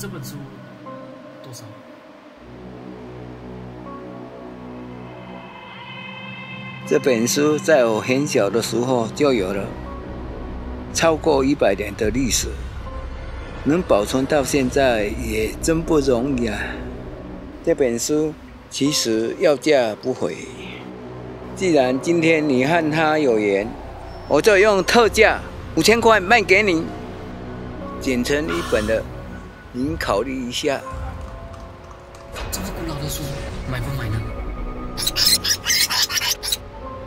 这本书多少？这本书在我很小的时候就有了，超过一百年的历史，能保存到现在也真不容易啊！这本书其实要价不菲，既然今天你和他有缘，我就用特价五千块卖给你，剪成一本的，您考虑一下。这么古老的书，买不买呢？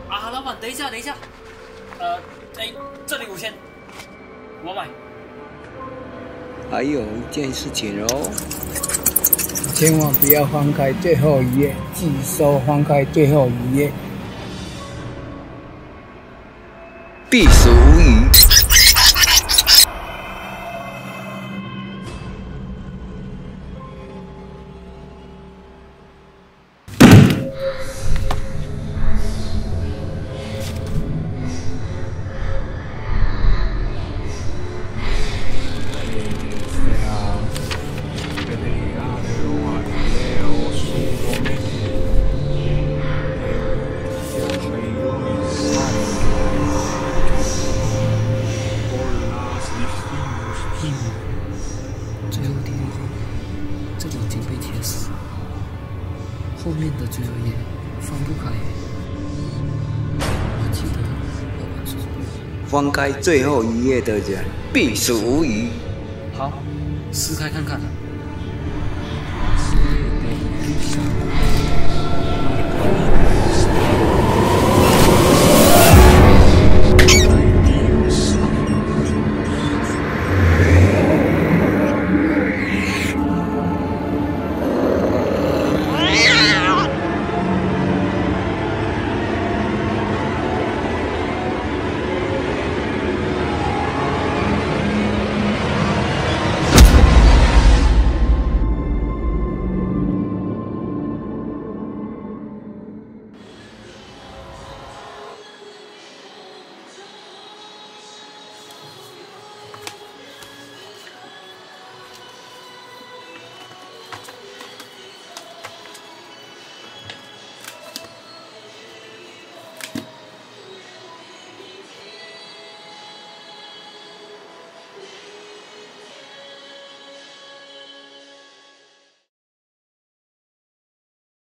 啊，老板，等一下，等一下，呃，哎，这里五千，我买。还有一件事情哦，千万不要翻开最后一页，拒收翻开最后一页，必死无疑。最后第六页，这里已经被贴死，后面的最后一页翻不开。我记得老板说？翻开最后一页的人，必死无疑。好，撕开看看。